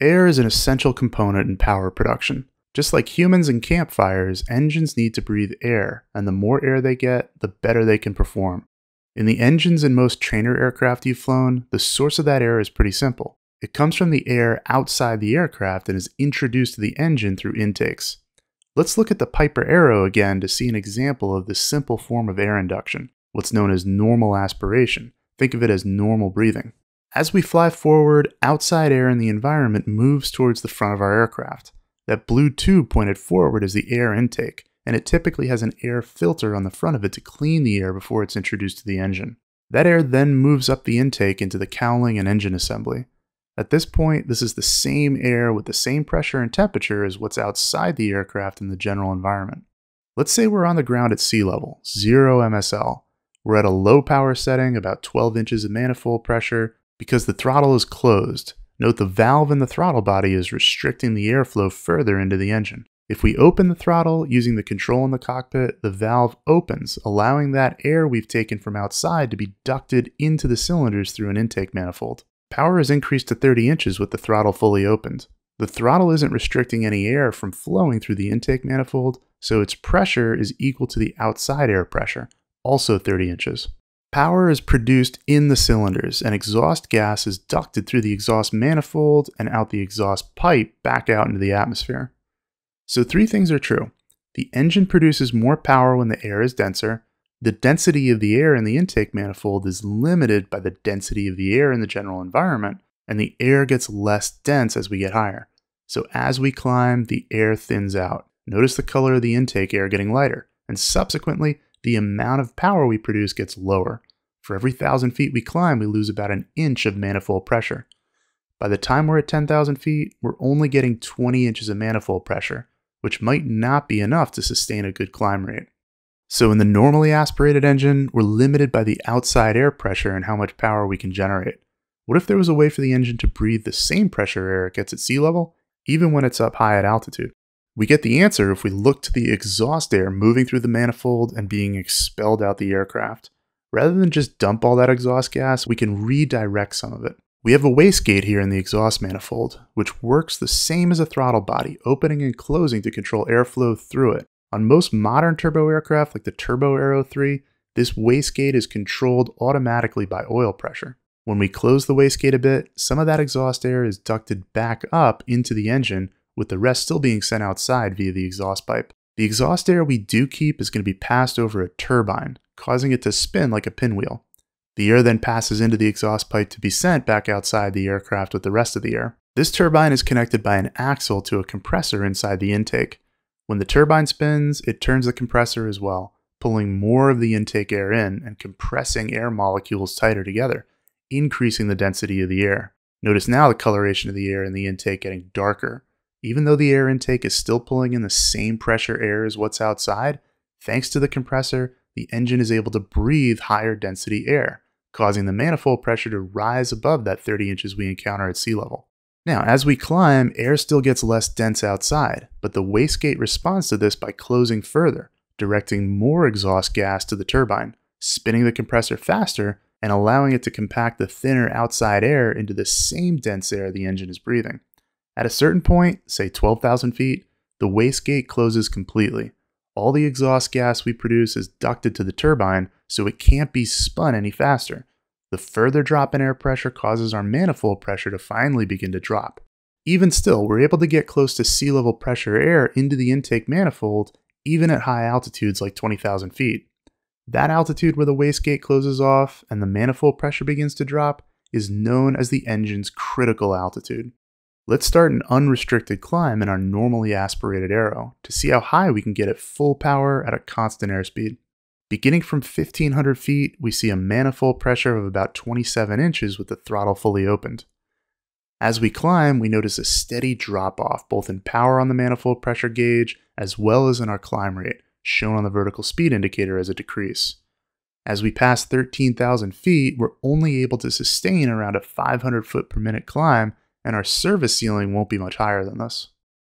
Air is an essential component in power production. Just like humans and campfires, engines need to breathe air, and the more air they get, the better they can perform. In the engines in most trainer aircraft you've flown, the source of that air is pretty simple. It comes from the air outside the aircraft and is introduced to the engine through intakes. Let's look at the Piper Arrow again to see an example of this simple form of air induction, what's known as normal aspiration. Think of it as normal breathing. As we fly forward, outside air in the environment moves towards the front of our aircraft. That blue tube pointed forward is the air intake, and it typically has an air filter on the front of it to clean the air before it's introduced to the engine. That air then moves up the intake into the cowling and engine assembly. At this point, this is the same air with the same pressure and temperature as what's outside the aircraft in the general environment. Let's say we're on the ground at sea level, 0 MSL. We're at a low power setting, about 12 inches of manifold pressure, because the throttle is closed. Note the valve in the throttle body is restricting the airflow further into the engine. If we open the throttle using the control in the cockpit, the valve opens, allowing that air we've taken from outside to be ducted into the cylinders through an intake manifold. Power is increased to 30 inches with the throttle fully opened. The throttle isn't restricting any air from flowing through the intake manifold, so its pressure is equal to the outside air pressure, also 30 inches. Power is produced in the cylinders, and exhaust gas is ducted through the exhaust manifold and out the exhaust pipe back out into the atmosphere. So, three things are true. The engine produces more power when the air is denser, the density of the air in the intake manifold is limited by the density of the air in the general environment, and the air gets less dense as we get higher. So as we climb, the air thins out. Notice the color of the intake air getting lighter, and subsequently, the amount of power we produce gets lower. For every thousand feet we climb, we lose about an inch of manifold pressure. By the time we're at 10,000 feet, we're only getting 20 inches of manifold pressure, which might not be enough to sustain a good climb rate. So in the normally aspirated engine, we're limited by the outside air pressure and how much power we can generate. What if there was a way for the engine to breathe the same pressure air it gets at sea level, even when it's up high at altitude? We get the answer if we look to the exhaust air moving through the manifold and being expelled out the aircraft. Rather than just dump all that exhaust gas, we can redirect some of it. We have a wastegate here in the exhaust manifold, which works the same as a throttle body, opening and closing to control airflow through it. On most modern turbo aircraft like the Turbo Arrow 3, this wastegate is controlled automatically by oil pressure. When we close the wastegate a bit, some of that exhaust air is ducted back up into the engine, with the rest still being sent outside via the exhaust pipe. The exhaust air we do keep is going to be passed over a turbine, causing it to spin like a pinwheel. The air then passes into the exhaust pipe to be sent back outside the aircraft with the rest of the air. This turbine is connected by an axle to a compressor inside the intake. When the turbine spins, it turns the compressor as well, pulling more of the intake air in and compressing air molecules tighter together, increasing the density of the air. Notice now the coloration of the air in the intake getting darker. Even though the air intake is still pulling in the same pressure air as what's outside, thanks to the compressor, the engine is able to breathe higher density air, causing the manifold pressure to rise above that 30 inches we encounter at sea level. Now, as we climb, air still gets less dense outside, but the wastegate responds to this by closing further, directing more exhaust gas to the turbine, spinning the compressor faster, and allowing it to compact the thinner outside air into the same dense air the engine is breathing. At a certain point, say 12,000 feet, the wastegate closes completely. All the exhaust gas we produce is ducted to the turbine, so it can't be spun any faster. The further drop in air pressure causes our manifold pressure to finally begin to drop. Even still, we're able to get close to sea level pressure air into the intake manifold even at high altitudes like 20,000 feet. That altitude where the wastegate closes off and the manifold pressure begins to drop is known as the engine's critical altitude. Let's start an unrestricted climb in our normally aspirated arrow to see how high we can get at full power at a constant airspeed. Beginning from 1500 feet, we see a manifold pressure of about 27 inches with the throttle fully opened. As we climb, we notice a steady drop off both in power on the manifold pressure gauge as well as in our climb rate, shown on the vertical speed indicator as a decrease. As we pass 13,000 feet, we're only able to sustain around a 500 foot per minute climb, and our service ceiling won't be much higher than this.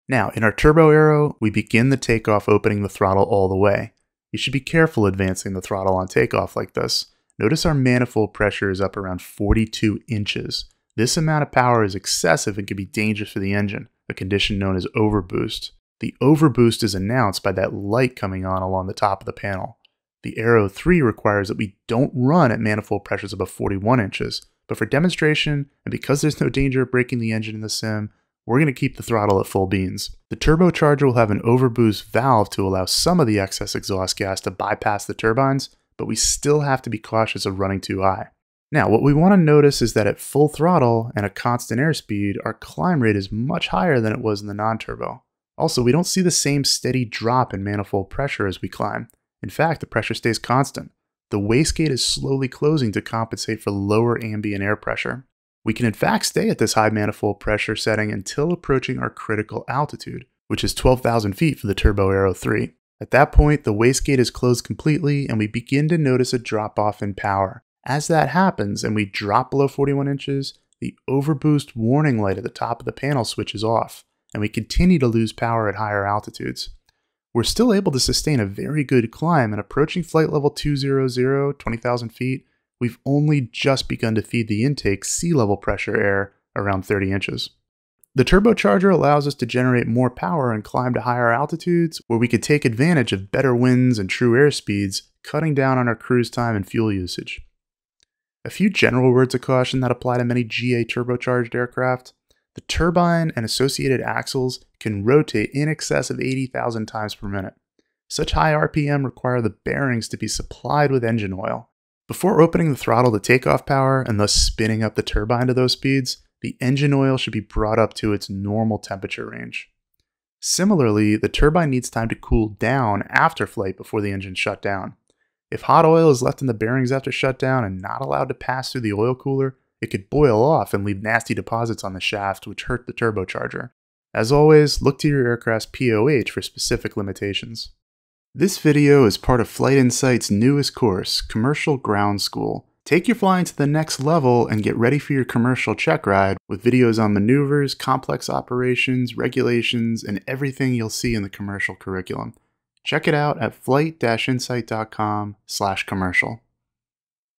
Now, in our turbo arrow, we begin the takeoff opening the throttle all the way. You should be careful advancing the throttle on takeoff like this. Notice our manifold pressure is up around 42 inches. This amount of power is excessive and can be dangerous for the engine, a condition known as overboost. The overboost is announced by that light coming on along the top of the panel. The Arrow 3 requires that we don't run at manifold pressures above 41 inches, but for demonstration, and because there's no danger of breaking the engine in the sim, we're going to keep the throttle at full beans. The turbocharger will have an overboost valve to allow some of the excess exhaust gas to bypass the turbines, but we still have to be cautious of running too high. Now, what we want to notice is that at full throttle and a constant airspeed, our climb rate is much higher than it was in the non-turbo. Also, we don't see the same steady drop in manifold pressure as we climb. In fact, the pressure stays constant. The wastegate is slowly closing to compensate for lower ambient air pressure. We can in fact stay at this high manifold pressure setting until approaching our critical altitude, which is 12,000 feet for the Turbo Arrow 3. At that point, the wastegate is closed completely and we begin to notice a drop off in power. As that happens and we drop below 41 inches, the overboost warning light at the top of the panel switches off, and we continue to lose power at higher altitudes. We're still able to sustain a very good climb and approaching flight level 200, 20,000 feet, we've only just begun to feed the intake sea level pressure air around 30 inches. The turbocharger allows us to generate more power and climb to higher altitudes where we could take advantage of better winds and true air speeds, cutting down on our cruise time and fuel usage. A few general words of caution that apply to many GA turbocharged aircraft. The turbine and associated axles can rotate in excess of 80,000 times per minute. Such high RPM require the bearings to be supplied with engine oil. Before opening the throttle to takeoff power and thus spinning up the turbine to those speeds, the engine oil should be brought up to its normal temperature range. Similarly, the turbine needs time to cool down after flight before the engine shut down. If hot oil is left in the bearings after shutdown and not allowed to pass through the oil cooler, it could boil off and leave nasty deposits on the shaft, which hurt the turbocharger. As always, look to your aircraft's POH for specific limitations. This video is part of Flight Insight's newest course, Commercial Ground School. Take your flying to the next level and get ready for your commercial check ride with videos on maneuvers, complex operations, regulations, and everything you'll see in the commercial curriculum. Check it out at flight-insight.com slash commercial.